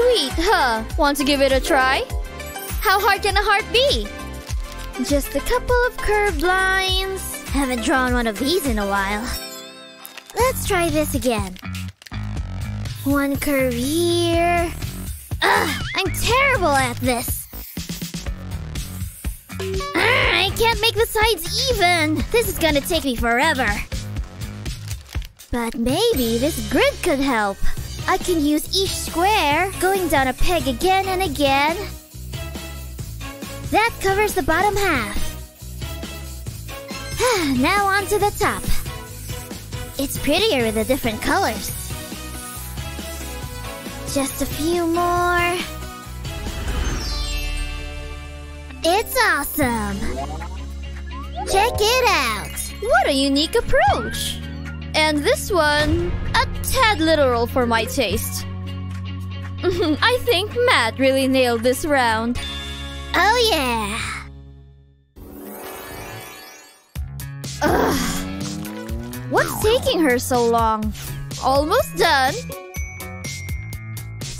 sweet, huh? Want to give it a try? How hard can a heart be? Just a couple of curved lines. Haven't drawn one of these in a while. Let's try this again. One curve here. Ugh, I'm terrible at this. Ugh, I can't make the sides even. This is gonna take me forever. But maybe this grid could help. I can use each square, going down a peg again and again. That covers the bottom half. now on to the top. It's prettier with the different colors. Just a few more. It's awesome! Check it out! What a unique approach! And this one, a tad literal for my taste. I think Matt really nailed this round. Oh yeah! Ugh. What's taking her so long? Almost done.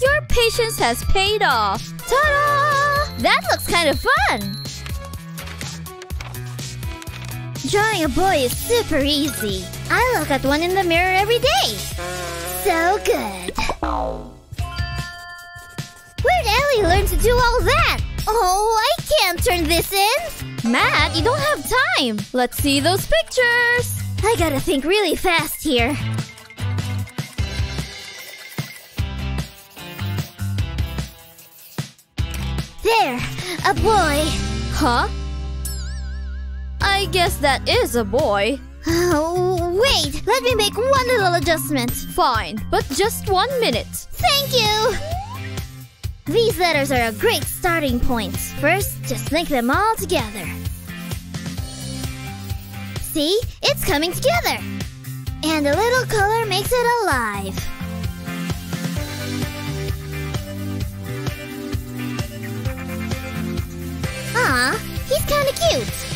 Your patience has paid off. Ta-da! That looks kind of fun. Drawing a boy is super easy. I look at one in the mirror every day. So good. Where'd Ellie learn to do all that? Oh, I can't turn this in. Matt, you don't have time. Let's see those pictures. I gotta think really fast here. There, a boy. Huh? I guess that is a boy. Oh, wait, let me make one little adjustment. Fine, but just one minute. Thank you! These letters are a great starting point. First, just link them all together. See? It's coming together. And a little color makes it alive. Aw, he's kinda cute.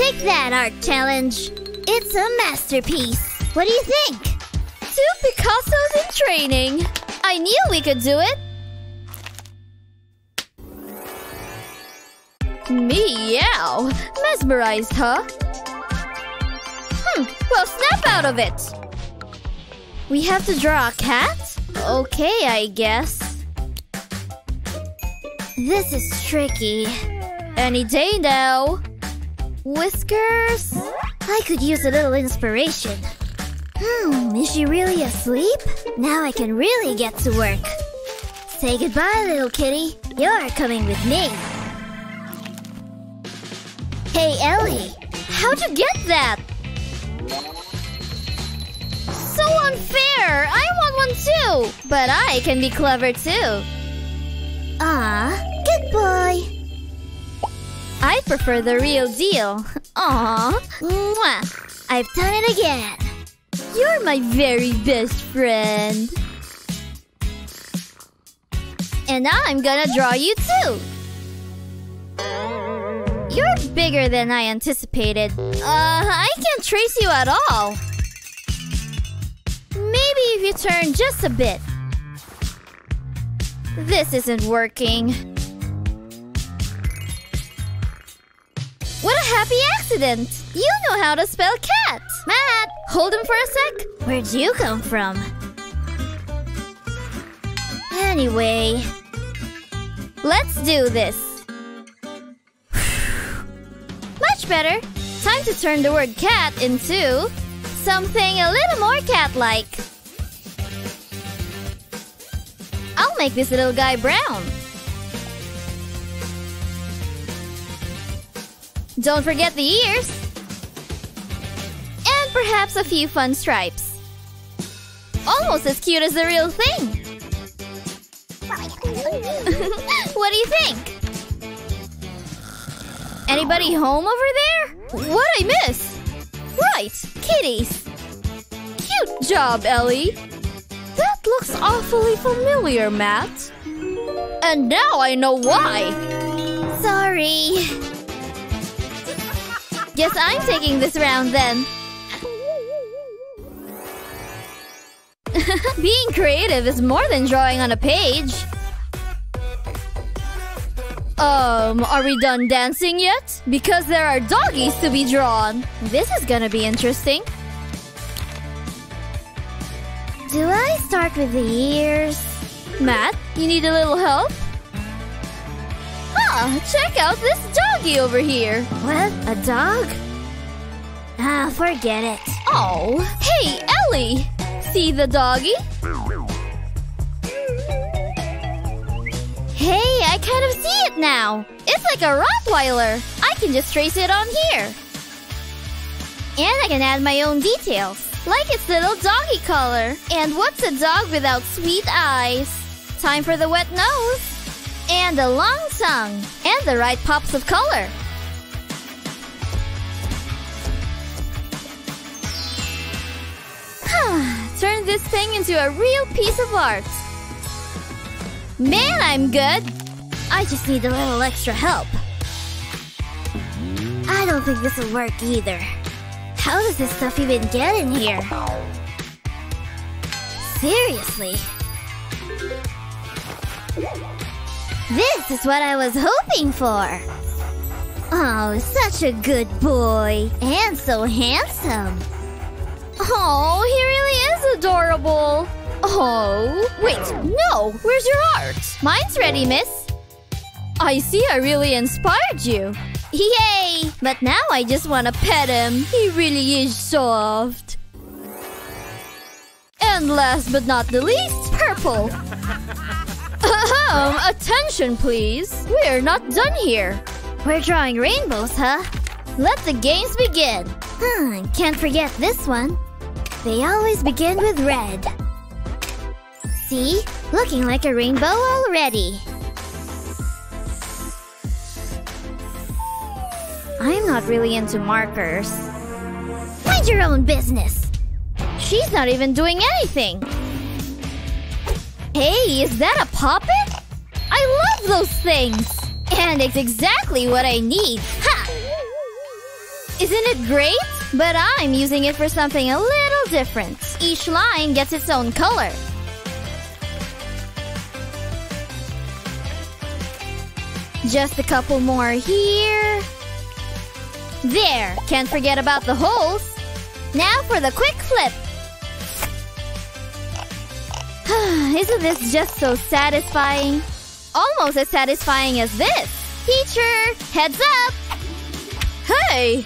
Take that, art challenge. It's a masterpiece. What do you think? Two Picassos in training. I knew we could do it. Meow. Mesmerized, huh? Hmm, well, snap out of it. We have to draw a cat? Okay, I guess. This is tricky. Any day now. Whiskers? I could use a little inspiration. Hmm, is she really asleep? Now I can really get to work. Say goodbye, little kitty. You're coming with me. Hey, Ellie. How'd you get that? So unfair! I want one too! But I can be clever too. Ah, good boy. I prefer the real deal. Aw. Mwah. I've done it again. You're my very best friend. And I'm gonna draw you too. You're bigger than I anticipated. Uh, I can't trace you at all. Maybe if you turn just a bit. This isn't working. What a happy accident! You know how to spell cat! Matt, hold him for a sec. Where'd you come from? Anyway, let's do this. Much better. Time to turn the word cat into something a little more cat-like. I'll make this little guy brown. Don't forget the ears. And perhaps a few fun stripes. Almost as cute as the real thing. what do you think? Anybody home over there? What I miss? Right, kitties. Cute job, Ellie. That looks awfully familiar, Matt. And now I know why. Sorry. Guess I'm taking this round then. Being creative is more than drawing on a page. Um, are we done dancing yet? Because there are doggies to be drawn. This is gonna be interesting. Do I start with the ears? Matt, you need a little help? Ah, check out this doggy over here. What? A dog? Ah, forget it. Oh, hey, Ellie! See the doggy? Hey, I kind of see it now. It's like a Rottweiler. I can just trace it on here. And I can add my own details, like its little doggy color. And what's a dog without sweet eyes? Time for the wet nose. And a long song And the right pops of color. Turn this thing into a real piece of art. Man, I'm good. I just need a little extra help. I don't think this will work either. How does this stuff even get in here? Seriously? This is what I was hoping for. Oh, such a good boy. And so handsome. Oh, he really is adorable. Oh, wait, no, where's your art? Mine's ready, miss. I see I really inspired you. Yay! But now I just want to pet him. He really is soft. And last but not the least, purple. Attention please. We're not done here. We're drawing rainbows, huh? Let the games begin. Hmm, can't forget this one. They always begin with red. See? Looking like a rainbow already. I'm not really into markers. Mind your own business. She's not even doing anything. Hey, is that a Pop It? I love those things! And it's exactly what I need. Ha! Isn't it great? But I'm using it for something a little different. Each line gets its own color. Just a couple more here. There! Can't forget about the holes. Now for the quick flip. Isn't this just so satisfying? Almost as satisfying as this. Teacher, heads up! Hey!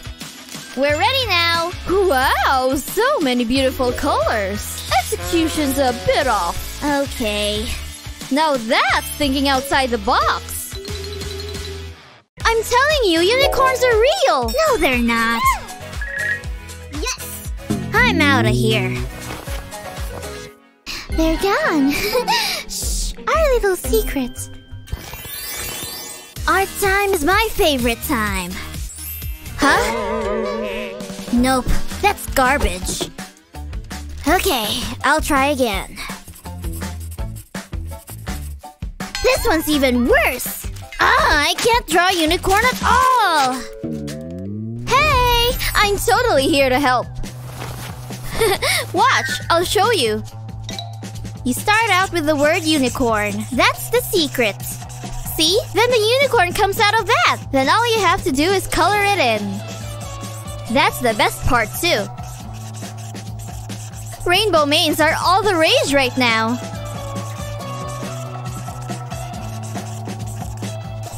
We're ready now! Wow, so many beautiful colors. Execution's a bit off. Okay. Now that's thinking outside the box. I'm telling you, unicorns are real! No, they're not. Yes! I'm out of here. They're gone. Shh, our little secret. Art time is my favorite time. Huh? Nope, that's garbage. Okay, I'll try again. This one's even worse. Ah, I can't draw unicorn at all. Hey, I'm totally here to help. Watch, I'll show you. You start out with the word unicorn. That's the secret. See? Then the unicorn comes out of that. Then all you have to do is color it in. That's the best part, too. Rainbow manes are all the rage right now.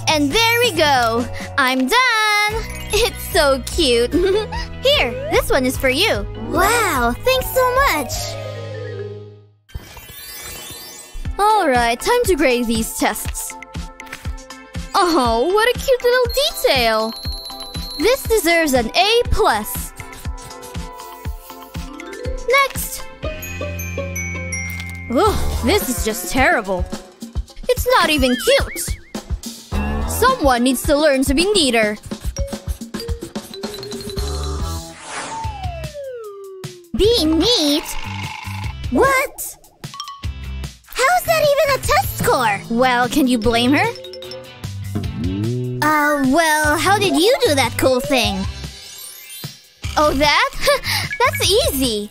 And there we go. I'm done. It's so cute. Here, this one is for you. Wow, thanks so much. Alright, time to grade these tests. Oh, what a cute little detail! This deserves an A+. plus. Next! Ugh, this is just terrible. It's not even cute. Someone needs to learn to be neater. Be neat? What? Score? Well, can you blame her? Uh, well, how did you do that cool thing? Oh, that? That's easy.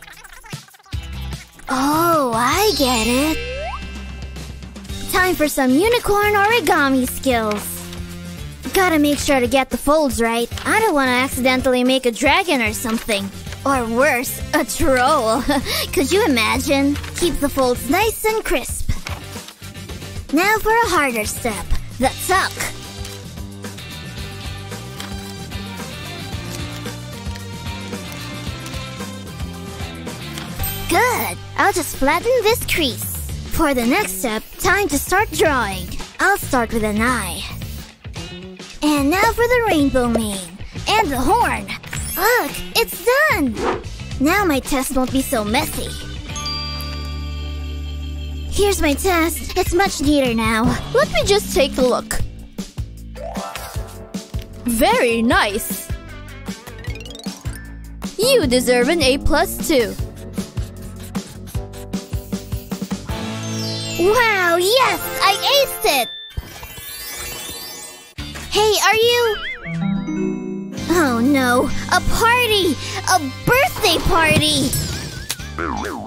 Oh, I get it. Time for some unicorn origami skills. Gotta make sure to get the folds right. I don't want to accidentally make a dragon or something. Or worse, a troll. Could you imagine? Keep the folds nice and crisp. Now for a harder step, the tuck. Good! I'll just flatten this crease. For the next step, time to start drawing. I'll start with an eye. And now for the rainbow mane. And the horn. Look, it's done! Now my test won't be so messy. Here's my test. It's much neater now. Let me just take a look. Very nice. You deserve an A plus too. Wow, yes! I aced it! Hey, are you... Oh no, a party! A birthday party!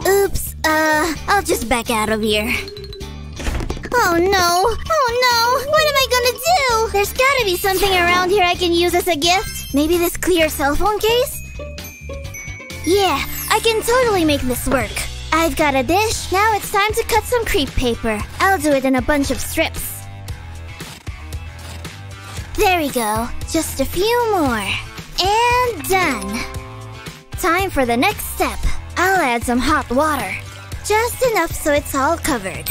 Oops, uh, I'll just back out of here. Oh no, oh no, what am I gonna do? There's gotta be something around here I can use as a gift. Maybe this clear cell phone case? Yeah, I can totally make this work. I've got a dish. Now it's time to cut some crepe paper. I'll do it in a bunch of strips. There we go. Just a few more. And done. Time for the next step. I'll add some hot water. Just enough so it's all covered.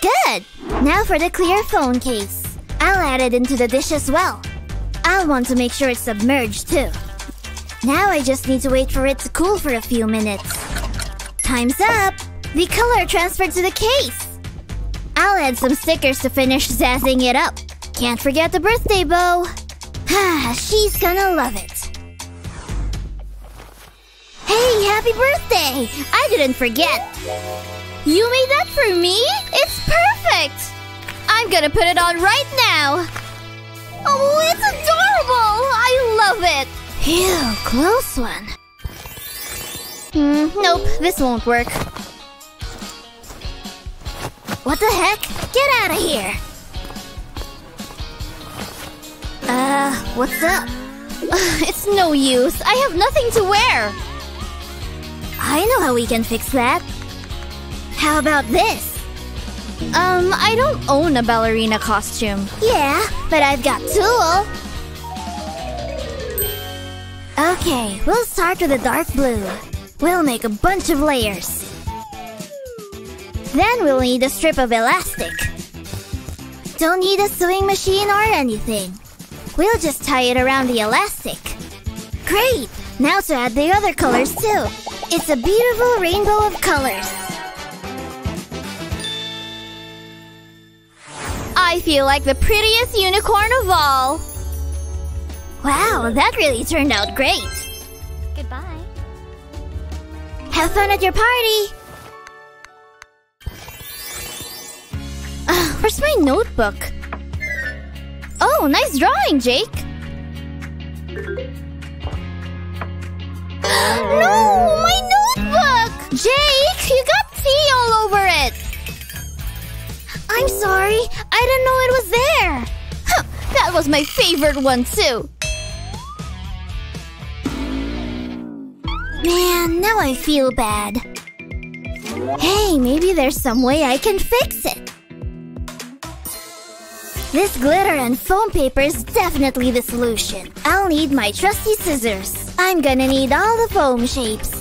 Good! Now for the clear phone case. I'll add it into the dish as well. I'll want to make sure it's submerged too. Now I just need to wait for it to cool for a few minutes. Time's up! The color transferred to the case! I'll add some stickers to finish zazzing it up. Can't forget the birthday bow! Ah, she's gonna love it. Hey, happy birthday! I didn't forget. You made that for me? It's perfect! I'm gonna put it on right now! Oh, it's adorable! I love it! Phew, close one. Hmm, nope, this won't work. What the heck? Get out of here! Uh, what's up? it's no use. I have nothing to wear. I know how we can fix that. How about this? Um, I don't own a ballerina costume. Yeah, but I've got tulle. Okay, we'll start with a dark blue. We'll make a bunch of layers. Then we'll need a strip of elastic. Don't need a sewing machine or anything. We'll just tie it around the elastic. Great! Now to add the other colors too. It's a beautiful rainbow of colors. I feel like the prettiest unicorn of all. Wow, that really turned out great. Goodbye. Have fun at your party. Uh, where's my notebook? Oh, nice drawing, Jake. No, my notebook! Jake, you got tea all over it. I'm sorry. I didn't know it was there. Huh, that was my favorite one, too. Man, now I feel bad. Hey, maybe there's some way I can fix it. This glitter and foam paper is definitely the solution. I'll need my trusty scissors. I'm gonna need all the foam shapes.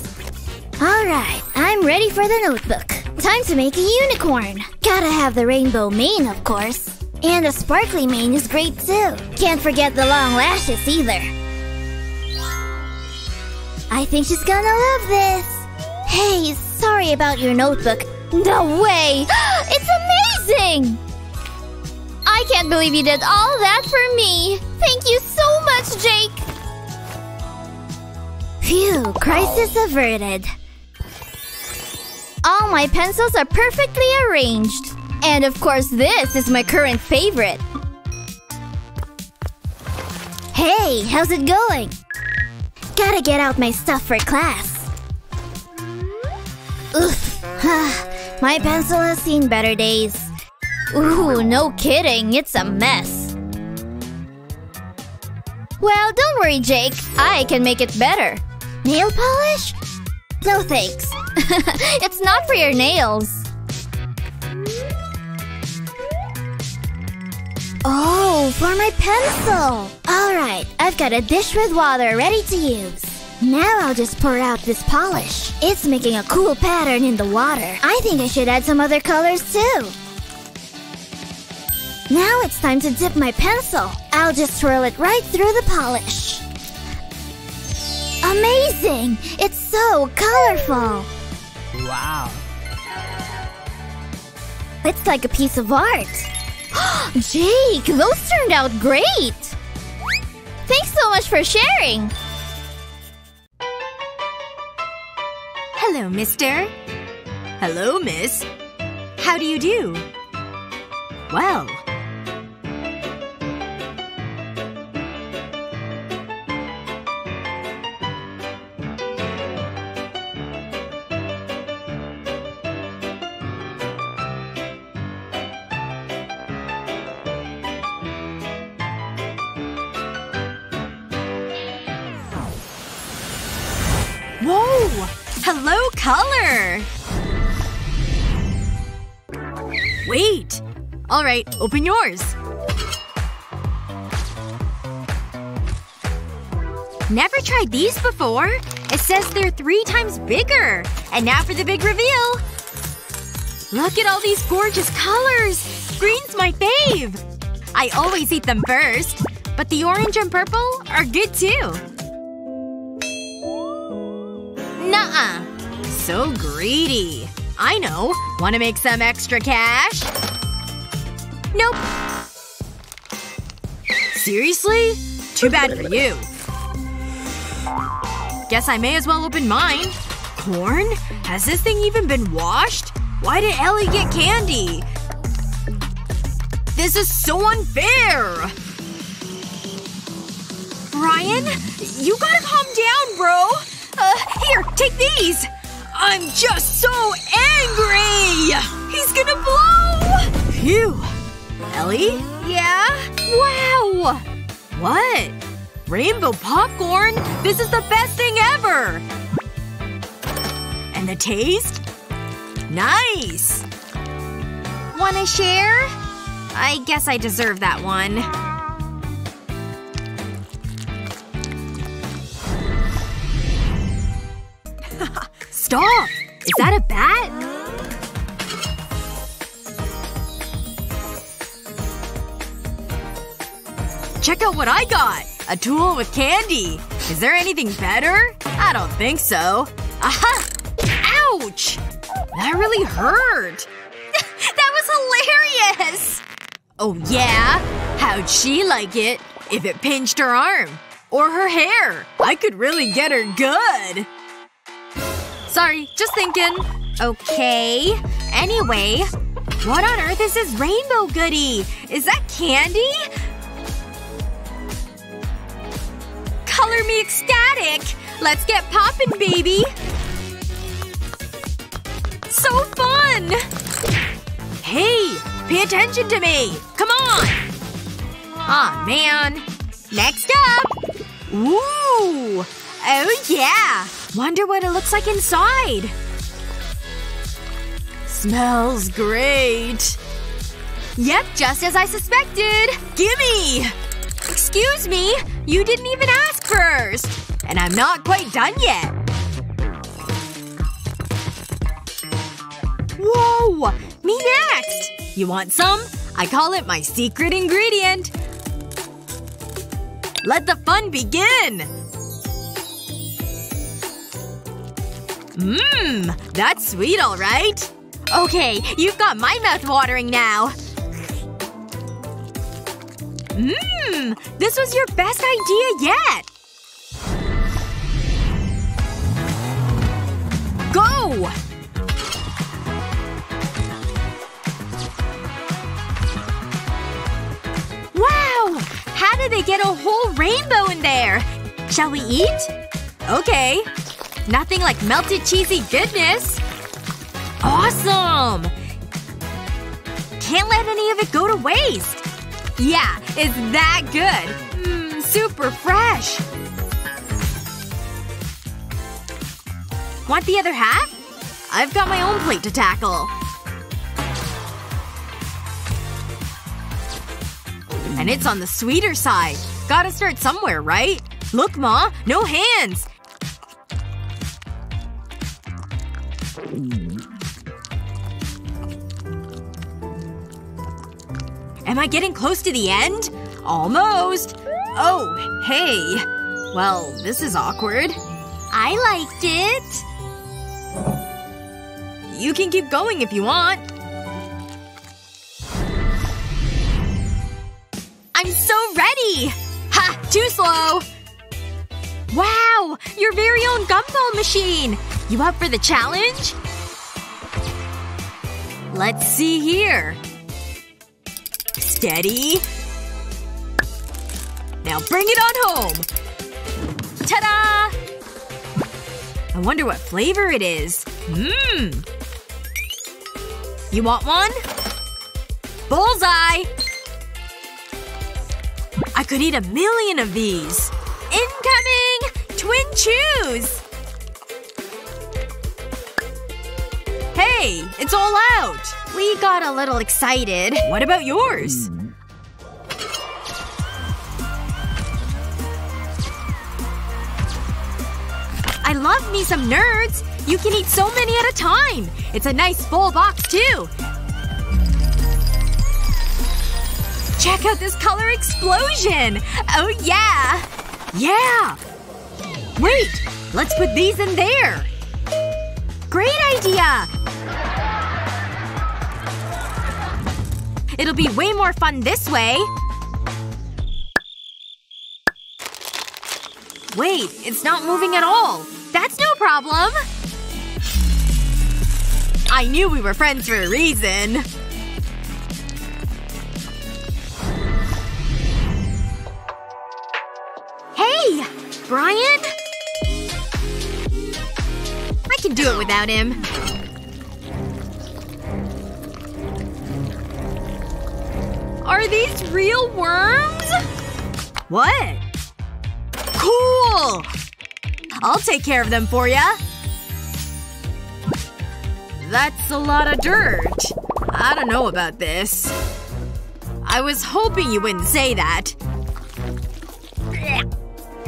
Alright, I'm ready for the notebook. Time to make a unicorn. Gotta have the rainbow mane, of course. And a sparkly mane is great too. Can't forget the long lashes either. I think she's gonna love this. Hey, sorry about your notebook. No way! It's amazing! I can't believe you did all that for me. Thank you so much, Jake. Phew, crisis averted. All my pencils are perfectly arranged. And of course, this is my current favorite. Hey, how's it going? Gotta get out my stuff for class. Oof, My pencil has seen better days. Ooh, no kidding. It's a mess. Well, don't worry, Jake. I can make it better. Nail polish? No thanks. it's not for your nails. Oh, for my pencil! Alright, I've got a dish with water ready to use. Now I'll just pour out this polish. It's making a cool pattern in the water. I think I should add some other colors too. Now it's time to dip my pencil. I'll just swirl it right through the polish. Amazing! It's so colorful! Wow. It's like a piece of art. Jake, those turned out great! Thanks so much for sharing! Hello, mister. Hello, miss. How do you do? Well. Color! Wait! Alright, open yours. Never tried these before. It says they're three times bigger. And now for the big reveal. Look at all these gorgeous colors! Green's my fave! I always eat them first. But the orange and purple are good too. So greedy. I know. Wanna make some extra cash? Nope. Seriously? Too bad for you. Guess I may as well open mine. Corn? Has this thing even been washed? Why did Ellie get candy? This is so unfair! Ryan? You gotta calm down, bro! Uh, here, take these! I'm just so angry! He's gonna blow! Phew. Ellie? Yeah? Wow! What? Rainbow popcorn? This is the best thing ever! And the taste? Nice! Wanna share? I guess I deserve that one. Stop! Is that a bat? Check out what I got! A tool with candy! Is there anything better? I don't think so. Aha! Ouch! That really hurt! that was hilarious! Oh yeah? How'd she like it? If it pinched her arm. Or her hair. I could really get her good. Sorry, just thinking. Okay. Anyway. What on earth is this rainbow goodie? Is that candy? Color me ecstatic! Let's get poppin', baby! So fun! Hey! Pay attention to me! Come on! Aw, man. Next up! Ooh! Oh yeah! Wonder what it looks like inside. Smells great. Yep, just as I suspected. Gimme! Excuse me! You didn't even ask first! And I'm not quite done yet. Whoa! Me next! You want some? I call it my secret ingredient. Let the fun begin! Mmm, that's sweet alright. Okay, you've got my mouth watering now. Mmm, this was your best idea yet! Go! Wow! How did they get a whole rainbow in there? Shall we eat? Okay. Nothing like melted cheesy goodness. awesome! Can't let any of it go to waste. Yeah, it's that good. Mmm, super fresh. Want the other half? I've got my own plate to tackle. And it's on the sweeter side. Gotta start somewhere, right? Look, Ma! No hands! Am I getting close to the end? Almost. Oh, hey. Well, this is awkward. I liked it. You can keep going if you want. I'm so ready! Ha! Too slow! Wow! Your very own gumball machine! You up for the challenge? Let's see here. Steady. Now bring it on home! Ta-da! I wonder what flavor it is. Mmm! You want one? Bullseye! I could eat a million of these. Incoming! Twin chews! Hey! It's all out! We got a little excited. What about yours? I love me some nerds! You can eat so many at a time! It's a nice full box, too! Check out this color explosion! Oh yeah! Yeah! Wait! Let's put these in there! Great idea! It'll be way more fun this way. Wait, it's not moving at all. That's no problem. I knew we were friends for a reason. It without him. Are these real worms? What? Cool! I'll take care of them for ya. That's a lot of dirt. I don't know about this. I was hoping you wouldn't say that.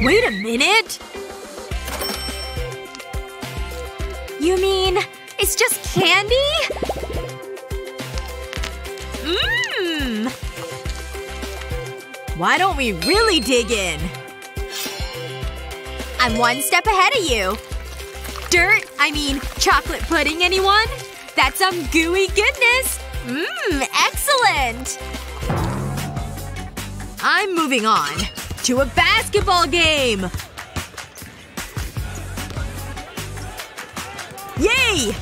Wait a minute! You mean, it's just candy? Mmm! Why don't we really dig in? I'm one step ahead of you. Dirt? I mean, chocolate pudding, anyone? That's some gooey goodness! Mmm, excellent! I'm moving on. To a basketball game! Yay!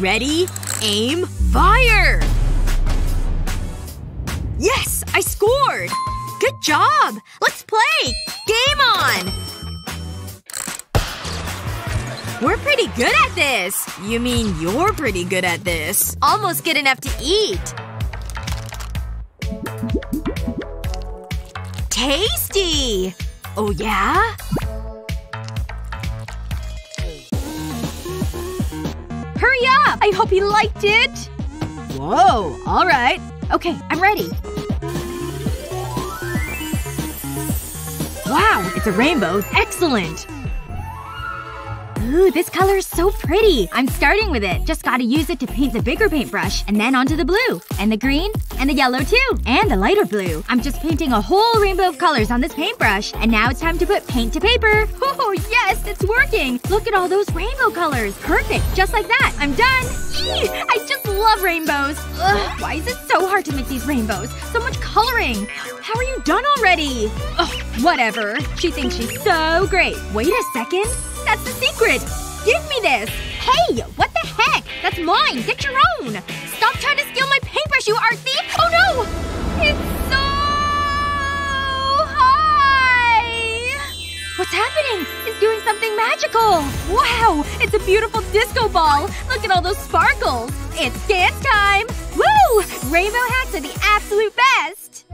Ready, aim, fire! Yes! I scored! Good job! Let's play! Game on! We're pretty good at this! You mean you're pretty good at this. Almost good enough to eat. Tasty! Oh yeah? Hurry up! I hope he liked it! Whoa, alright. Okay, I'm ready. Wow, it's a rainbow. Excellent! Ooh, this color is so pretty. I'm starting with it. Just gotta use it to paint the bigger paintbrush. And then onto the blue. And the green. And the yellow too. And the lighter blue. I'm just painting a whole rainbow of colors on this paintbrush. And now it's time to put paint to paper. Oh, yes! It's working! Look at all those rainbow colors. Perfect. Just like that. I'm done. Eee! I just love rainbows. Ugh, why is it so hard to make these rainbows? So much coloring. How are you done already? Ugh, whatever. She thinks she's so great. Wait a second. That's the secret! Give me this! Hey! What the heck? That's mine! Get your own! Stop trying to steal my paintbrush, you art thief! Oh no! It's so… high! What's happening? It's doing something magical! Wow! It's a beautiful disco ball! Look at all those sparkles! It's dance time! Woo! Rainbow hats are the absolute best!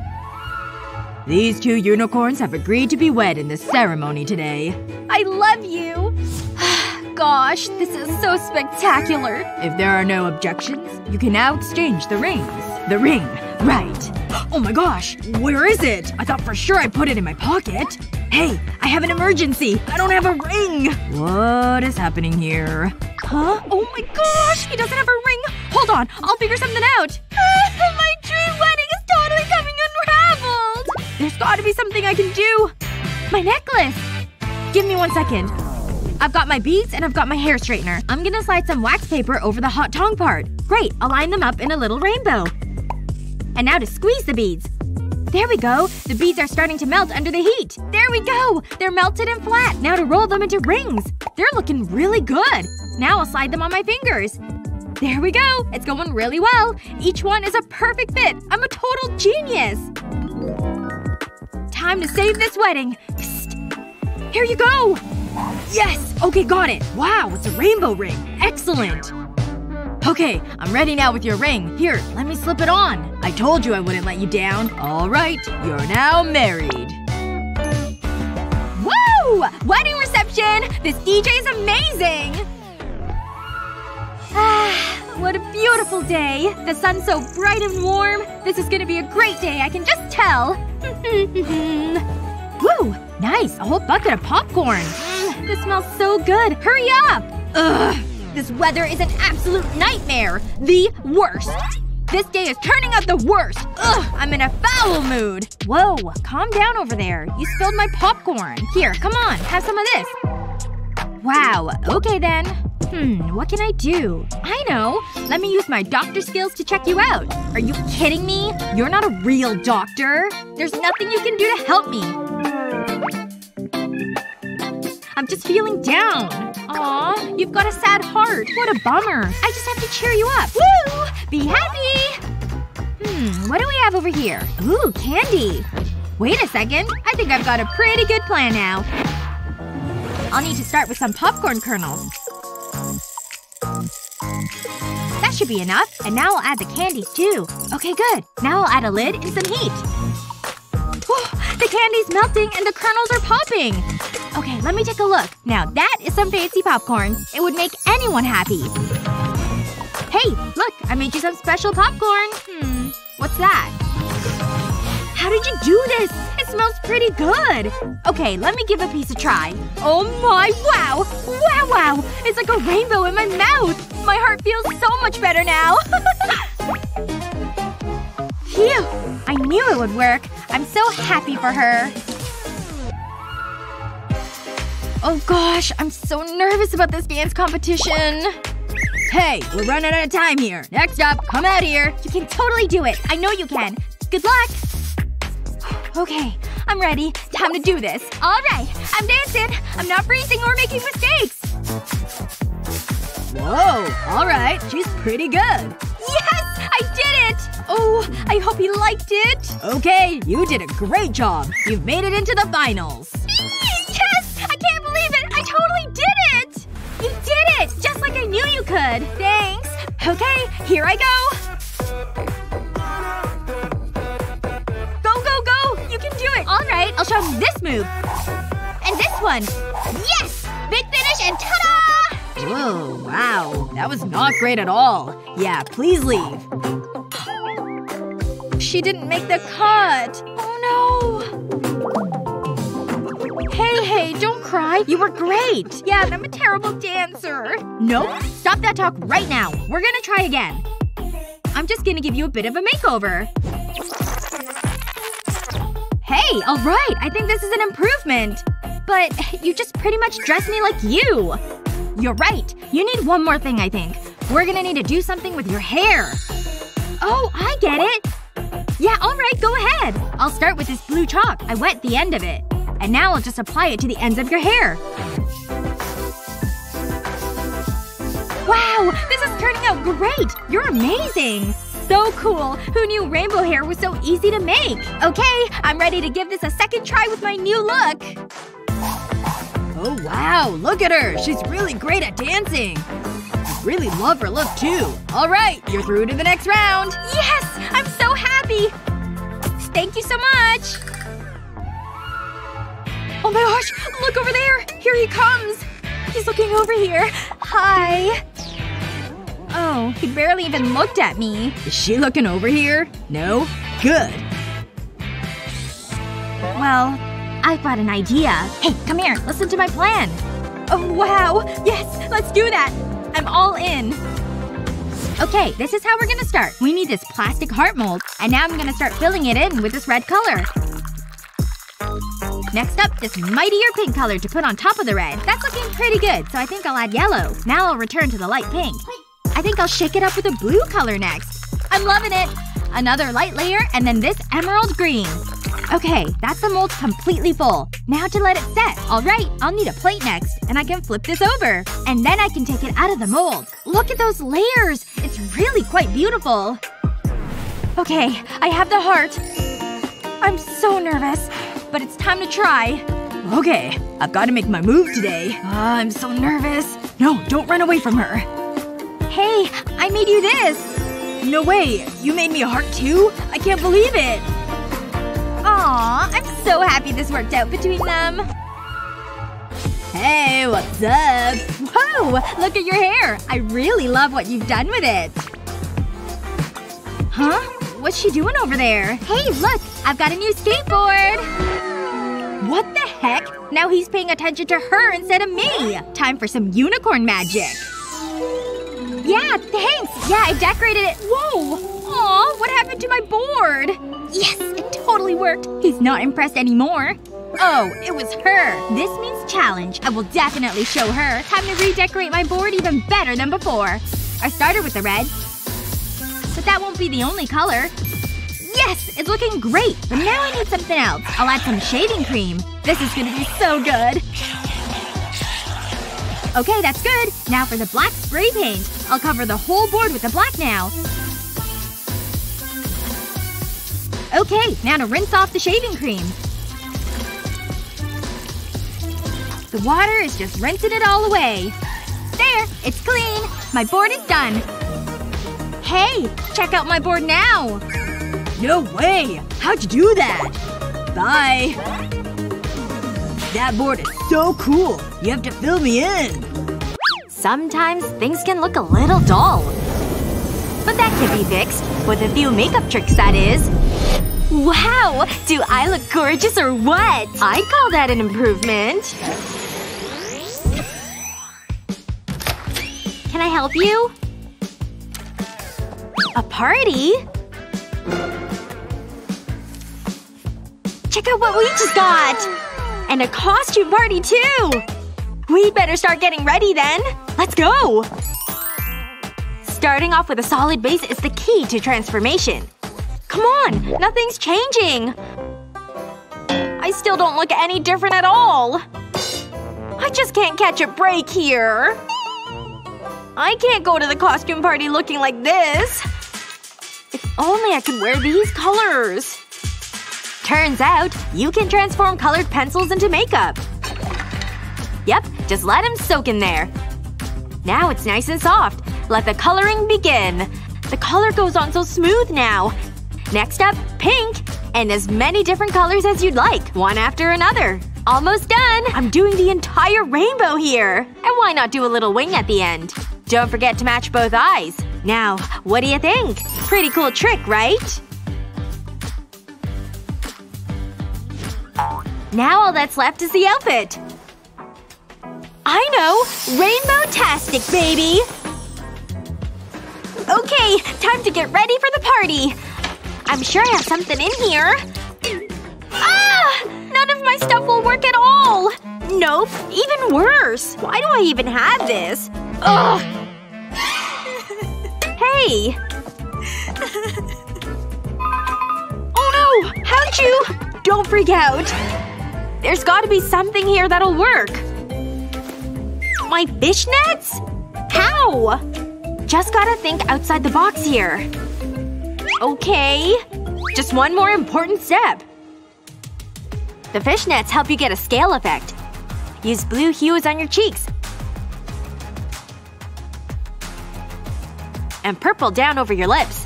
These two unicorns have agreed to be wed in this ceremony today. I love you! Gosh, this is so spectacular. If there are no objections, you can now exchange the rings. The ring. Right. Oh my gosh! Where is it? I thought for sure I put it in my pocket. Hey, I have an emergency! I don't have a ring! What is happening here? Huh? Oh my gosh! He doesn't have a ring! Hold on, I'll figure something out! my dream wedding is totally coming unraveled! There's gotta be something I can do! My necklace! Give me one second. I've got my beads and I've got my hair straightener. I'm gonna slide some wax paper over the hot tongue part. Great, I'll line them up in a little rainbow. And now to squeeze the beads. There we go! The beads are starting to melt under the heat! There we go! They're melted and flat! Now to roll them into rings! They're looking really good! Now I'll slide them on my fingers. There we go! It's going really well! Each one is a perfect fit! I'm a total genius! Time to save this wedding! Psst. Here you go! Yes! Okay, got it! Wow, it's a rainbow ring! Excellent! Okay, I'm ready now with your ring. Here, let me slip it on. I told you I wouldn't let you down. Alright, you're now married. Woo! Wedding reception! This DJ's amazing! Ah, what a beautiful day. The sun's so bright and warm. This is gonna be a great day, I can just tell. Woo! Nice, a whole bucket of popcorn. This smells so good. Hurry up! Ugh. This weather is an absolute nightmare. The worst. This day is turning out the worst. Ugh, I'm in a foul mood. Whoa, calm down over there. You spilled my popcorn. Here, come on, have some of this. Wow, okay then. Hmm, what can I do? I know! Let me use my doctor skills to check you out. Are you kidding me? You're not a real doctor. There's nothing you can do to help me. I'm just feeling down. Aw, you've got a sad heart. What a bummer. I just have to cheer you up. Woo! Be happy! Hmm, what do we have over here? Ooh, candy. Wait a second. I think I've got a pretty good plan now. I'll need to start with some popcorn kernels. That should be enough. And now I'll add the candies too. Okay, good. Now I'll add a lid and some heat. Whew, the candy's melting and the kernels are popping! Okay, let me take a look. Now that is some fancy popcorn. It would make anyone happy. Hey, look! I made you some special popcorn. Hmm. What's that? How did you do this? It smells pretty good! Okay, let me give a piece a try. Oh my wow! Wow wow! It's like a rainbow in my mouth! My heart feels so much better now! Phew! I knew it would work. I'm so happy for her. Oh gosh, I'm so nervous about this dance competition. Hey, we're running out of time here. Next up, come out here. You can totally do it. I know you can. Good luck. Okay, I'm ready. Time to do this. Alright, I'm dancing. I'm not freezing or making mistakes. Whoa, alright. She's pretty good. Yes! I did it! Oh, I hope he liked it. Okay, you did a great job. You've made it into the finals. Yes! I can't believe it! I totally did it! You did it! Just like I knew you could. Thanks. Okay, here I go. Go, go, go! You can do it! Alright, I'll show him this move. And this one. Yes! Big finish and ta-da! Whoa, wow. That was not great at all. Yeah, please leave. She didn't make the cut. Oh no. Hey, hey, don't cry. You were great. Yeah, and I'm a terrible dancer. Nope. Stop that talk right now. We're gonna try again. I'm just gonna give you a bit of a makeover. Hey, alright. I think this is an improvement. But you just pretty much dressed me like you. You're right. You need one more thing, I think. We're gonna need to do something with your hair. Oh, I get it. Yeah, alright, go ahead. I'll start with this blue chalk. I wet the end of it. And now I'll just apply it to the ends of your hair. Wow! This is turning out great! You're amazing! So cool! Who knew rainbow hair was so easy to make? Okay, I'm ready to give this a second try with my new look! Oh wow, look at her! She's really great at dancing! I really love her look too. Alright, you're through to the next round! Yes! I'm so happy! Thank you so much! Oh my gosh! Look over there! Here he comes! He's looking over here. Hi. Oh, he barely even looked at me. Is she looking over here? No? Good. Well, I've got an idea. Hey, come here. Listen to my plan. Oh, wow. Yes, let's do that. I'm all in. Okay, this is how we're gonna start. We need this plastic heart mold. And now I'm gonna start filling it in with this red color. Next up, this mightier pink color to put on top of the red. That's looking pretty good, so I think I'll add yellow. Now I'll return to the light pink. I think I'll shake it up with a blue color next. I'm loving it! Another light layer, and then this emerald green. Okay, that's the mold completely full. Now to let it set. Alright, I'll need a plate next. And I can flip this over. And then I can take it out of the mold. Look at those layers! It's really quite beautiful. Okay, I have the heart. I'm so nervous. But it's time to try. Okay. I've gotta make my move today. Ah, I'm so nervous. No, don't run away from her. Hey, I made you this! No way! You made me a heart too? I can't believe it! Aw, I'm so happy this worked out between them. Hey, what's up? Whoa! Look at your hair! I really love what you've done with it. Huh? What's she doing over there? Hey, look! I've got a new skateboard! What the heck? Now he's paying attention to her instead of me! Time for some unicorn magic. Yeah, thanks! Yeah, I decorated it- Whoa! Aw, what happened to my board? Yes, it totally worked. He's not impressed anymore. Oh, it was her. This means challenge. I will definitely show her. Time to redecorate my board even better than before. I started with the red. But that won't be the only color. Yes! It's looking great! But now I need something else. I'll add some shaving cream. This is gonna be so good. Okay, that's good. Now for the black spray paint. I'll cover the whole board with the black now. Okay, now to rinse off the shaving cream. The water is just rinsing it all away. There! It's clean! My board is done. Hey! Check out my board now! No way! How'd you do that? Bye. That board is so cool. You have to fill me in. Sometimes things can look a little dull. But that can be fixed. With a few makeup tricks, that is. Wow! Do I look gorgeous or what? I'd call that an improvement. Can I help you? A party? Check out what we just got! And a costume party, too! We'd better start getting ready then. Let's go! Starting off with a solid base is the key to transformation. Come on! Nothing's changing! I still don't look any different at all! I just can't catch a break here. I can't go to the costume party looking like this. If only I could wear these colors. Turns out, you can transform colored pencils into makeup. Just let them soak in there. Now it's nice and soft. Let the coloring begin. The color goes on so smooth now. Next up, pink. And as many different colors as you'd like, one after another. Almost done! I'm doing the entire rainbow here! And why not do a little wing at the end? Don't forget to match both eyes. Now, what do you think? Pretty cool trick, right? Now all that's left is the outfit. I know! Rainbow-tastic, baby! Okay, time to get ready for the party! I'm sure I have something in here. Ah! None of my stuff will work at all! Nope. Even worse. Why do I even have this? Ugh! hey! oh no! How'd you? Don't freak out. There's gotta be something here that'll work. My fishnets? How? Just gotta think outside the box here. Okay. Just one more important step. The fishnets help you get a scale effect. Use blue hues on your cheeks. And purple down over your lips.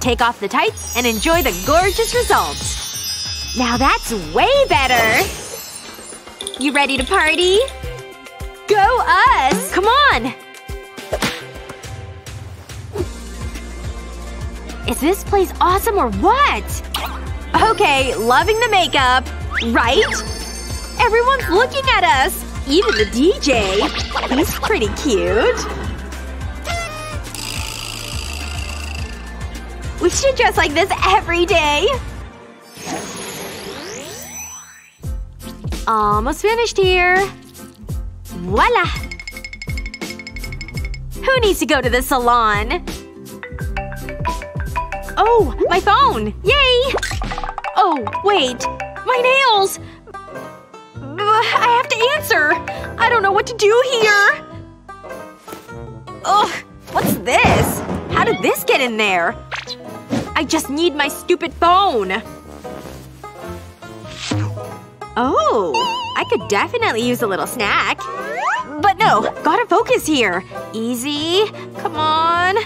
Take off the tights and enjoy the gorgeous results. Now that's way better! You ready to party? Go us! Come on! Is this place awesome or what? Okay, loving the makeup. Right? Everyone's looking at us! Even the DJ. He's pretty cute. We should dress like this every day. Almost finished here. Voila! Who needs to go to the salon? Oh, my phone! Yay! Oh, wait. My nails! I have to answer! I don't know what to do here! Ugh, what's this? How did this get in there? I just need my stupid phone. Oh, I could definitely use a little snack. But no, gotta focus here. Easy. Come on.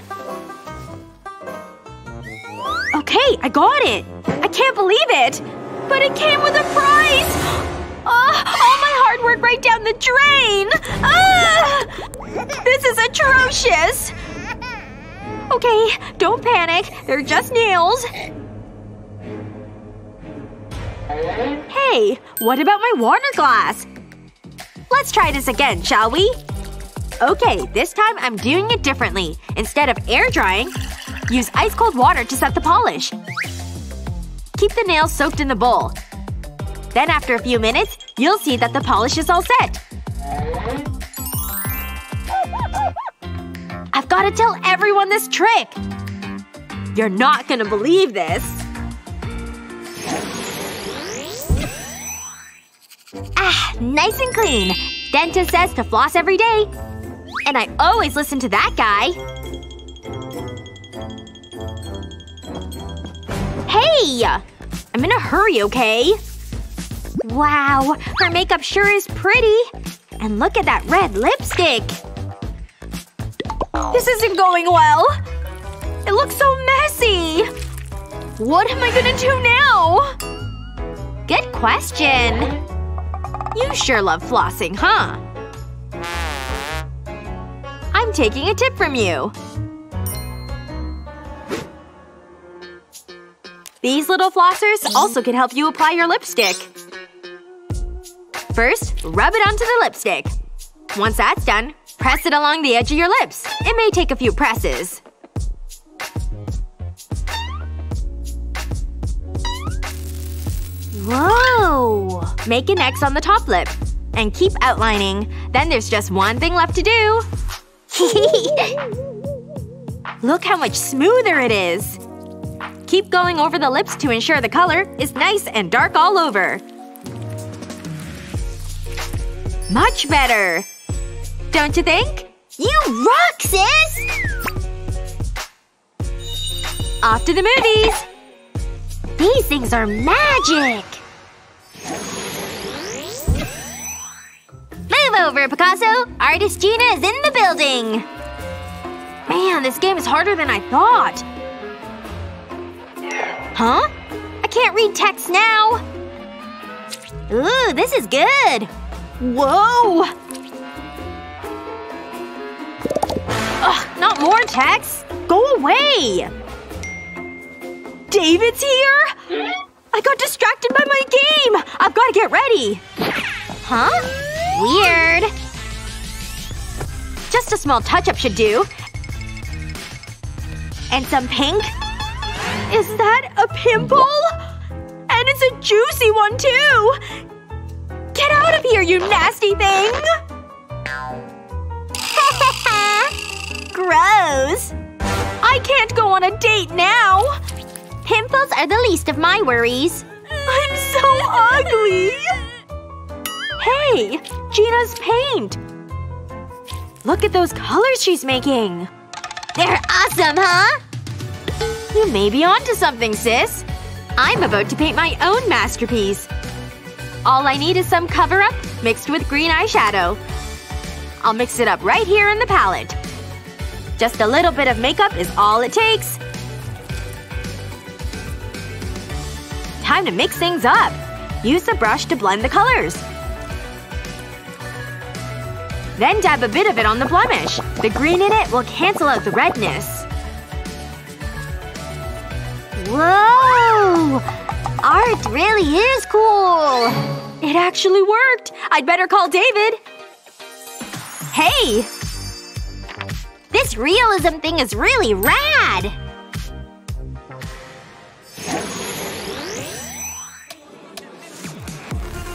Okay, I got it! I can't believe it! But it came with a prize! Oh, all my hard work right down the drain! Ah! This is atrocious! Okay, don't panic. They're just nails. Hey, what about my water glass? Let's try this again, shall we? Okay, this time I'm doing it differently. Instead of air drying, use ice cold water to set the polish. Keep the nails soaked in the bowl. Then after a few minutes, you'll see that the polish is all set. I've gotta tell everyone this trick! You're not gonna believe this. Ah, nice and clean. Dentist says to floss every day. And I always listen to that guy. Hey! I'm in a hurry, okay? Wow, her makeup sure is pretty. And look at that red lipstick. This isn't going well. It looks so messy. What am I gonna do now? Good question. You sure love flossing, huh? I'm taking a tip from you. These little flossers also can help you apply your lipstick. First, rub it onto the lipstick. Once that's done, press it along the edge of your lips. It may take a few presses. Whoa! Make an X on the top lip. And keep outlining. Then there's just one thing left to do. Look how much smoother it is! Keep going over the lips to ensure the color is nice and dark all over. Much better! Don't you think? You rock, sis! Off to the movies! These things are magic! Move over, Picasso! Artist Gina is in the building! Man, this game is harder than I thought. Huh? I can't read text now! Ooh, this is good! Whoa! Ugh, not more text! Go away! David's here? I got distracted by my game! I've gotta get ready! Huh? Weird. Just a small touch-up should do. And some pink? Is that a pimple? And it's a juicy one, too! Get out of here, you nasty thing! Gross. I can't go on a date now! Pimples are the least of my worries. I'm so ugly! Hey! Gina's paint! Look at those colors she's making! They're awesome, huh? You may be onto something, sis. I'm about to paint my own masterpiece. All I need is some cover-up mixed with green eyeshadow. I'll mix it up right here in the palette. Just a little bit of makeup is all it takes. Time to mix things up. Use the brush to blend the colors. Then dab a bit of it on the blemish. The green in it will cancel out the redness. Whoa! Art really is cool! It actually worked! I'd better call David. Hey! This realism thing is really rad!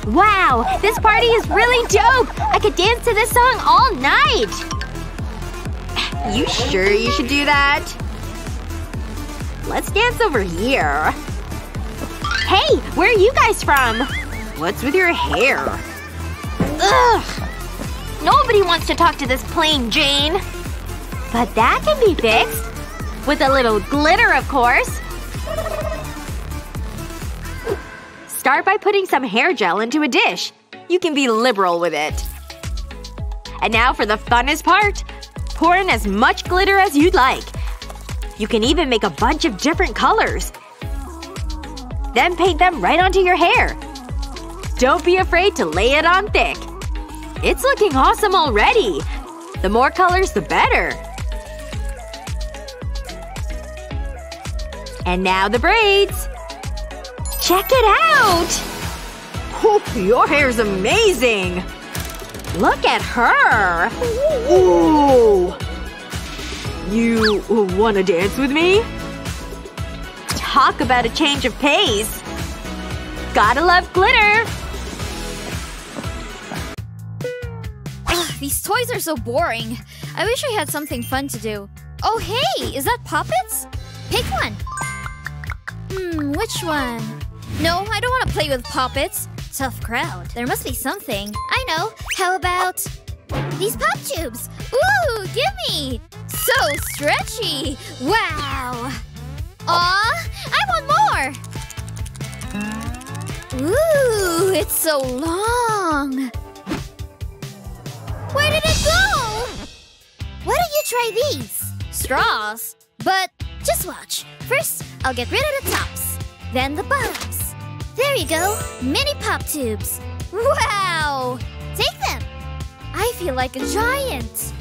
Wow! This party is really dope! I could dance to this song all night! You sure you should do that? Let's dance over here. Hey! Where are you guys from? What's with your hair? Ugh! Nobody wants to talk to this plain Jane. But that can be fixed. With a little glitter, of course. Start by putting some hair gel into a dish. You can be liberal with it. And now for the funnest part. Pour in as much glitter as you'd like. You can even make a bunch of different colors. Then paint them right onto your hair. Don't be afraid to lay it on thick. It's looking awesome already. The more colors, the better. And now the braids. Check it out! Oh, your hair's amazing! Look at her! Ooh! You wanna dance with me? Talk about a change of pace! Gotta love glitter! Ugh, these toys are so boring. I wish I had something fun to do. Oh hey! Is that puppets? Pick one! Hmm, which one? No, I don't want to play with puppets. Tough crowd. There must be something. I know. How about these pop tubes? Ooh, gimme! So stretchy! Wow! Aw, I want more! Ooh, it's so long! Where did it go? Why don't you try these? Straws? But just watch. First, I'll get rid of the tops. Then the bottoms. There you go. Mini pop tubes. Wow! Take them. I feel like a giant.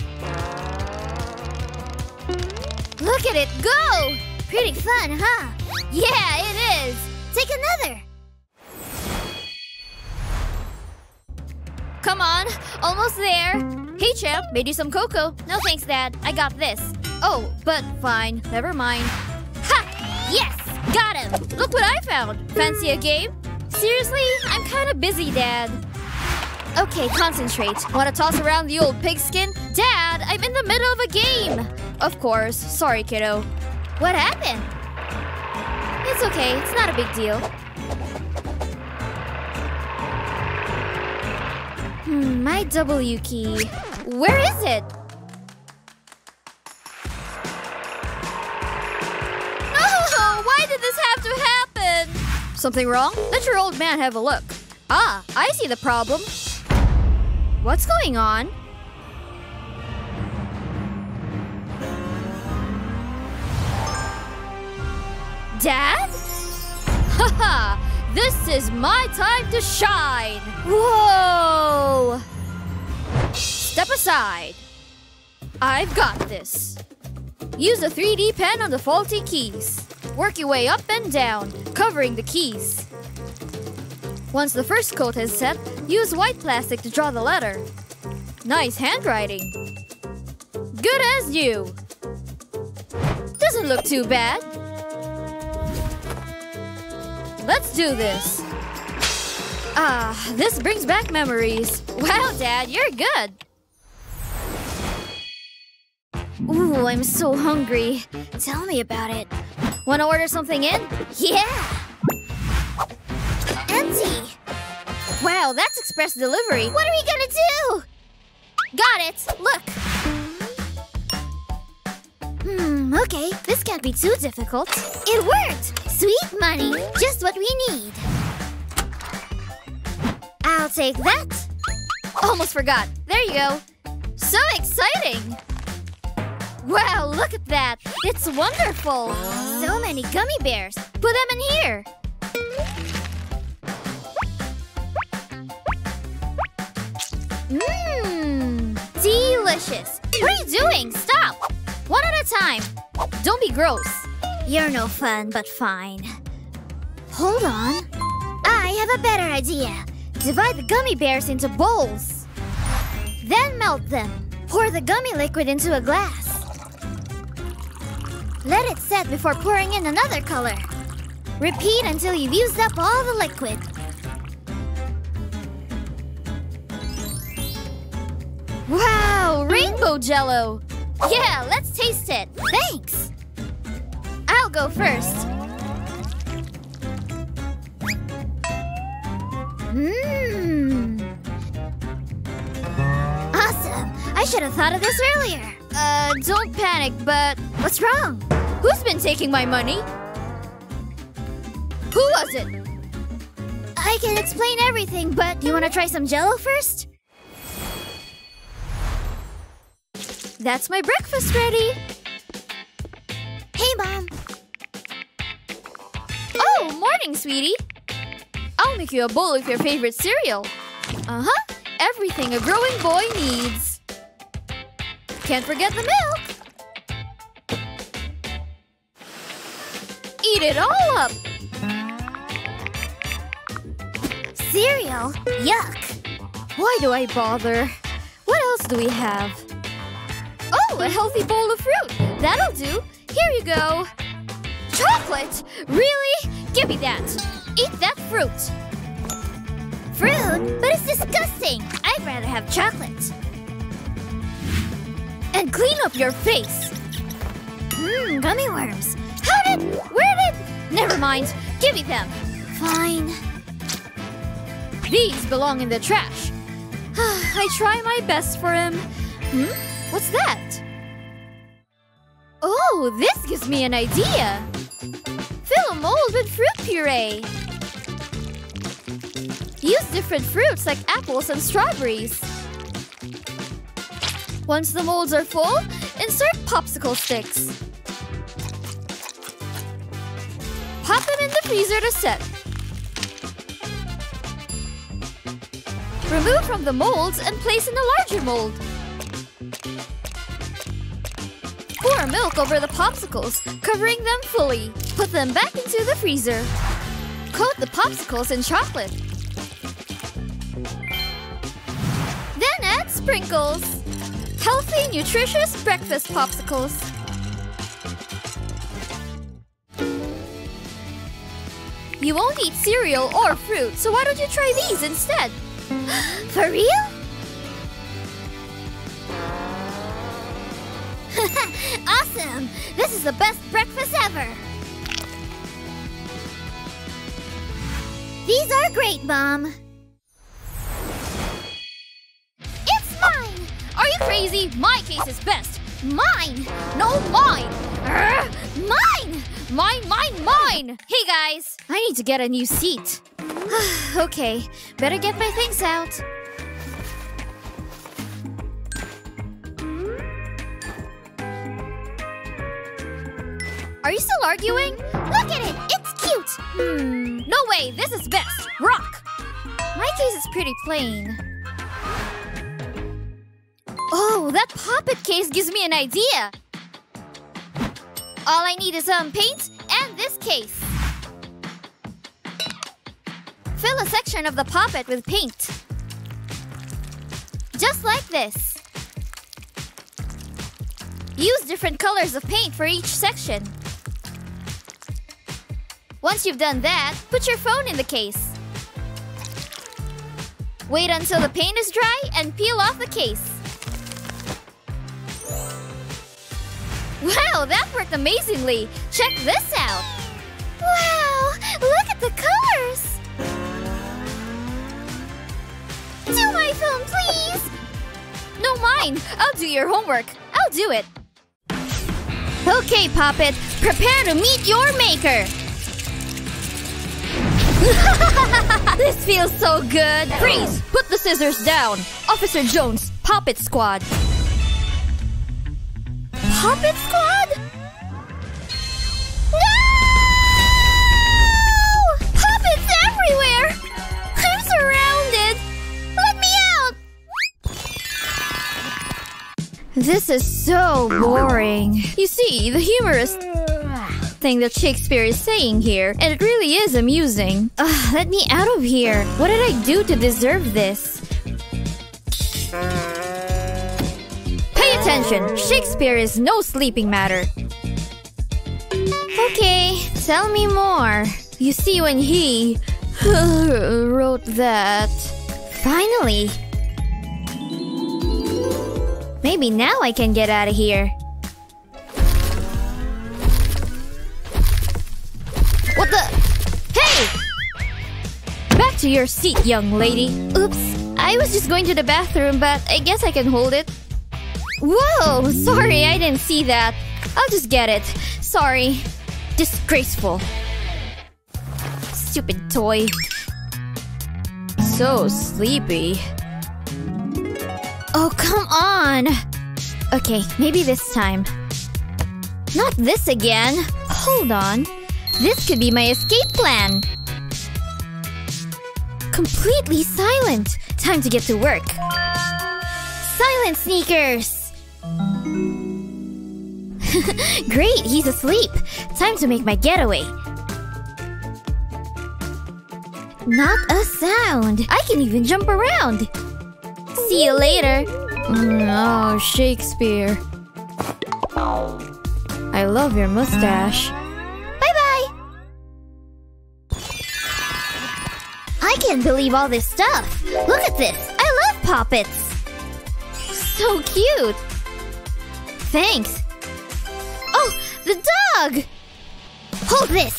Look at it go! Pretty fun, huh? Yeah, it is. Take another. Come on, almost there. Hey, champ, made you some cocoa. No thanks, Dad. I got this. Oh, but fine. Never mind. Ha! Yes! Got him! Look what I found! Fancy a game? Seriously? I'm kinda busy, Dad. Okay, concentrate. Wanna toss around the old pigskin? Dad, I'm in the middle of a game! Of course. Sorry, kiddo. What happened? It's okay. It's not a big deal. Hmm, my W key. Where is it? Did this have to happen? Something wrong? Let your old man have a look. Ah, I see the problem. What's going on? Dad? Haha! This is my time to shine! Whoa! Step aside. I've got this. Use a 3D pen on the faulty keys. Work your way up and down, covering the keys. Once the first coat is set, use white plastic to draw the letter. Nice handwriting. Good as new. Doesn't look too bad. Let's do this. Ah, this brings back memories. Wow, Dad, you're good. Ooh, I'm so hungry. Tell me about it. Wanna order something in? Yeah! Empty! Wow, that's express delivery. What are we gonna do? Got it! Look! Hmm, okay. This can't be too difficult. It worked! Sweet money! Just what we need. I'll take that. Almost forgot. There you go. So exciting! Wow, look at that! It's wonderful! So many gummy bears. Put them in here! Mmm! Delicious! What are you doing? Stop! One at a time! Don't be gross! You're no fun, but fine. Hold on. I have a better idea. Divide the gummy bears into bowls. Then melt them. Pour the gummy liquid into a glass. Let it set before pouring in another color. Repeat until you've used up all the liquid. Wow! Rainbow jello! Yeah, let's taste it! Thanks! I'll go first. Mmm. Awesome! I should have thought of this earlier. Uh, don't panic, but What's wrong? Who's been taking my money? Who was it? I can explain everything, but do you want to try some jello first? That's my breakfast ready. Hey, Mom. Oh, morning, sweetie. I'll make you a bowl of your favorite cereal. Uh-huh. Everything a growing boy needs. Can't forget the milk. Eat it all up. Cereal? Yuck. Why do I bother? What else do we have? Oh, a healthy bowl of fruit. That'll do. Here you go. Chocolate? Really? Give me that. Eat that fruit. Fruit? But it's disgusting. I'd rather have chocolate. And clean up your face. Mmm, gummy worms. How did? Where? Never mind. Give me them. Fine. These belong in the trash. I try my best for him. Hmm? What's that? Oh, this gives me an idea. Fill a mold with fruit puree. Use different fruits like apples and strawberries. Once the molds are full, insert popsicle sticks. Freezer to set. Remove from the molds and place in a larger mold. Pour milk over the popsicles, covering them fully. Put them back into the freezer. Coat the popsicles in chocolate. Then add sprinkles. Healthy, nutritious breakfast popsicles. You won't eat cereal or fruit, so why don't you try these instead? For real? awesome! This is the best breakfast ever! These are great, Mom. It's mine! Are you crazy? My case is best. Mine! No, mine! Urgh, mine! Mine, mine, mine! Hey guys, I need to get a new seat. okay, better get my things out. Are you still arguing? Look at it! It's cute! Hmm, no way, this is best. Rock! My case is pretty plain. Oh, that Pop It case gives me an idea. All I need is some paint and this case. Fill a section of the Pop It with paint. Just like this. Use different colors of paint for each section. Once you've done that, put your phone in the case. Wait until the paint is dry and peel off the case. Wow, that worked amazingly! Check this out! Wow! Look at the colors! Do my phone, please! No, mine! I'll do your homework. I'll do it. Okay, Pop It, prepare to meet your maker! this feels so good. Freeze! Put the scissors down. Officer Jones, Puppet Squad. Puppet Squad? No! Puppets everywhere! I'm surrounded! Let me out! This is so boring. You see, the humorous thing that Shakespeare is saying here, and it really is amusing. Ugh, let me out of here. What did I do to deserve this? Attention! Shakespeare is no sleeping matter. Okay, tell me more. You see, when he wrote that. Finally! Maybe now I can get out of here. What the? Hey! Back to your seat, young lady. Oops, I was just going to the bathroom, but I guess I can hold it. Whoa, sorry, I didn't see that. I'll just get it. Sorry. Disgraceful. Stupid toy. So sleepy. Oh, come on! Okay, maybe this time. Not this again! Hold on. This could be my escape plan! Completely silent! Time to get to work. Silent sneakers! Great, he's asleep. Time to make my getaway. Not a sound. I can even jump around. See you later. Oh, Shakespeare. I love your mustache. Bye bye. I can't believe all this stuff. Look at this. I love Pop Its. So cute. Thanks. Oh, the dog. Hold this.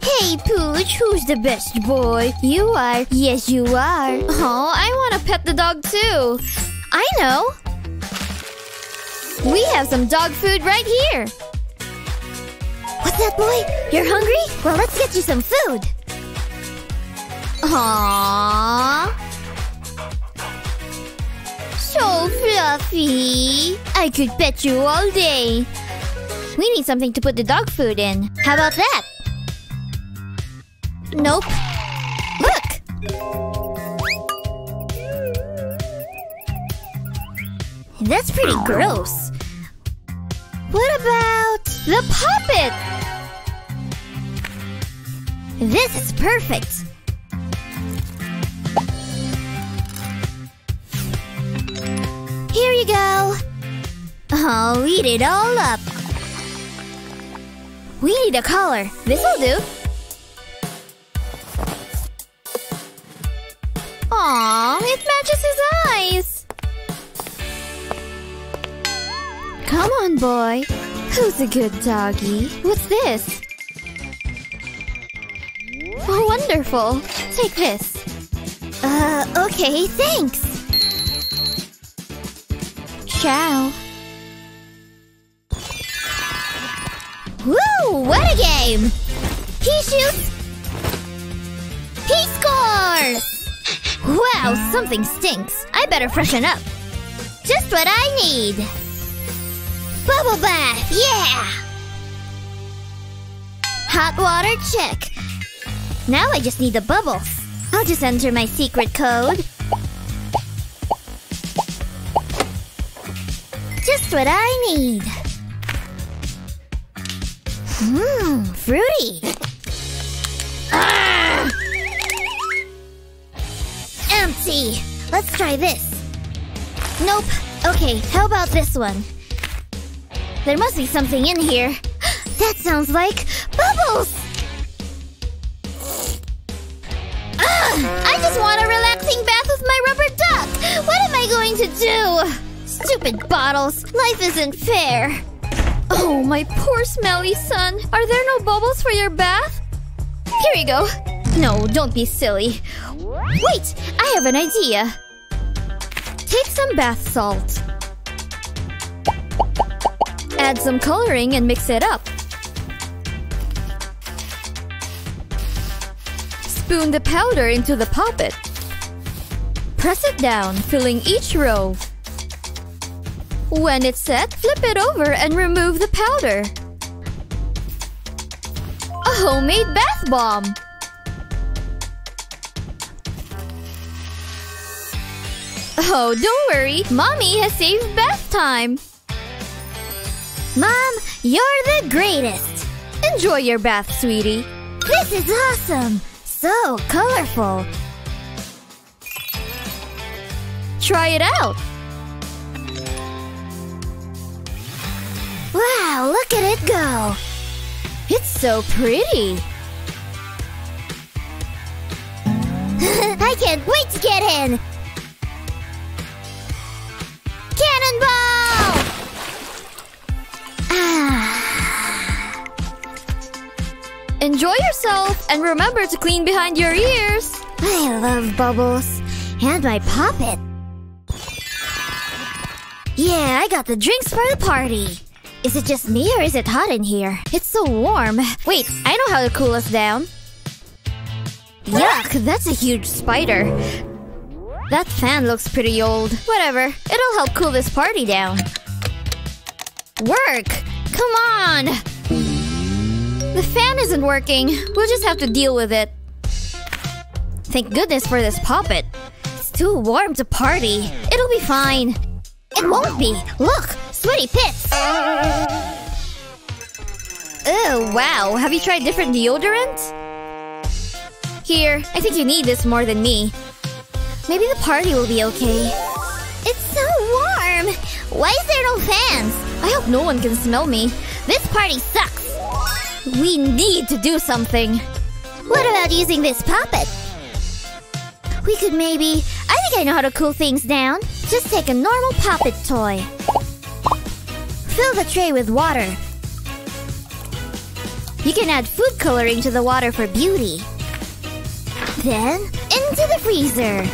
Hey, Pooch, who's the best boy? You are. Yes, you are. Oh, I want to pet the dog too. I know. We have some dog food right here. What's that, boy? You're hungry? Well, let's get you some food. Aww. So fluffy. I could pet you all day. We need something to put the dog food in. How about that? Nope. Look! That's pretty gross. What about the puppet? This is perfect. Here you go. I'll eat it all up. We need a collar. This'll do. Aw, it matches his eyes. Come on, boy. Who's a good doggy? What's this? Oh, wonderful. Take this. Uh, okay, thanks. Ciao. Woo! What a game! He shoots. He scores! Wow, something stinks. I better freshen up. Just what I need. Bubble bath, yeah! Hot water check. Now I just need the bubbles. I'll just enter my secret code. What I need. Mmm, fruity. Ah! Empty. Let's try this. Nope. Okay, how about this one? There must be something in here. That sounds like bubbles! Ah, I just want a relaxing bath with my rubber duck! What am I going to do? Stupid bottles. Life isn't fair. Oh, my poor smelly son. Are there no bubbles for your bath? Here you go. No, don't be silly. Wait, I have an idea. Take some bath salt. Add some coloring and mix it up. Spoon the powder into the Pop It. Press it down, filling each row. When it's set, flip it over and remove the powder. A homemade bath bomb. Oh, don't worry. Mommy has saved bath time. Mom, you're the greatest! Enjoy your bath, sweetie. This is awesome! So colorful! Try it out. Wow, look at it go! It's so pretty. I can't wait to get in! Cannonball! Ah, Enjoy yourself and remember to clean behind your ears. I love bubbles. And my Pop It. Yeah, I got the drinks for the party. Is it just me or is it hot in here? It's so warm. Wait, I know how to cool us down. Yuck, that's a huge spider. That fan looks pretty old. Whatever, it'll help cool this party down. Work! Come on! The fan isn't working. We'll just have to deal with it. Thank goodness for this Pop It. It's too warm to party. It'll be fine. It won't be. Look, sweaty pits. Oh, wow. Have you tried different deodorant? Here, I think you need this more than me. Maybe the party will be okay. It's so warm. Why is there no fans? I hope no one can smell me. This party sucks. We need to do something. What about using this puppet? We could maybe. I think I know how to cool things down. Just take a normal puppet toy. Fill the tray with water. You can add food coloring to the water for beauty. Then, into the freezer.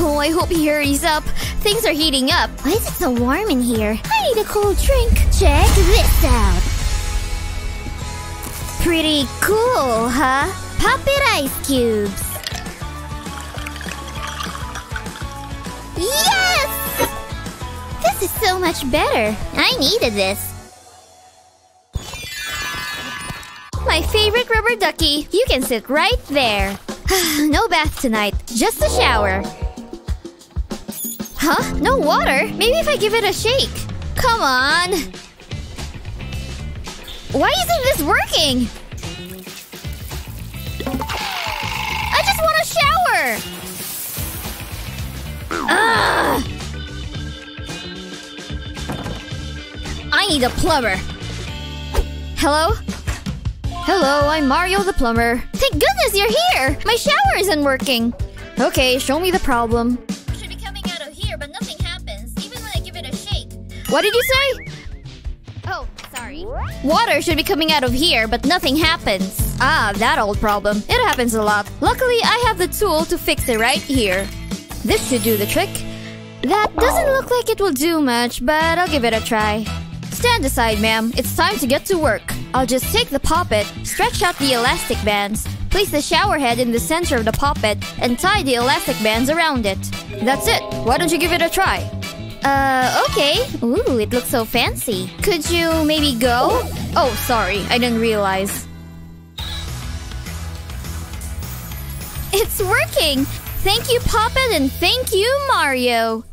Oh, I hope he hurries up. Things are heating up. Why is it so warm in here? I need a cold drink. Check this out. Pretty cool, huh? Pop It ice cubes. Yes! This is so much better. I needed this. My favorite rubber ducky. You can sit right there. no bath tonight, just a shower. Huh? No water? Maybe if I give it a shake. Come on. Why isn't this working? I just want a shower. Ugh. I need a plumber. Hello? Hello, I'm Mario the plumber. Thank goodness you're here! My shower isn't working. Okay, show me the problem. It Should be coming out of here, but nothing happens, even when I give it a shake. What did you say? Sorry. Water should be coming out of here, but nothing happens. Ah, that old problem. It happens a lot. Luckily, I have the tool to fix it right here. This should do the trick. That doesn't look like it will do much, but I'll give it a try. Stand aside, ma'am. It's time to get to work. I'll just take the Pop It, stretch out the elastic bands, place the shower head in the center of the Pop It, and tie the elastic bands around it. That's it. Why don't you give it a try? Uh, okay. Ooh, it looks so fancy. Could you maybe go? Oh, sorry. I didn't realize. It's working! Thank you, Pop It, and thank you, Mario!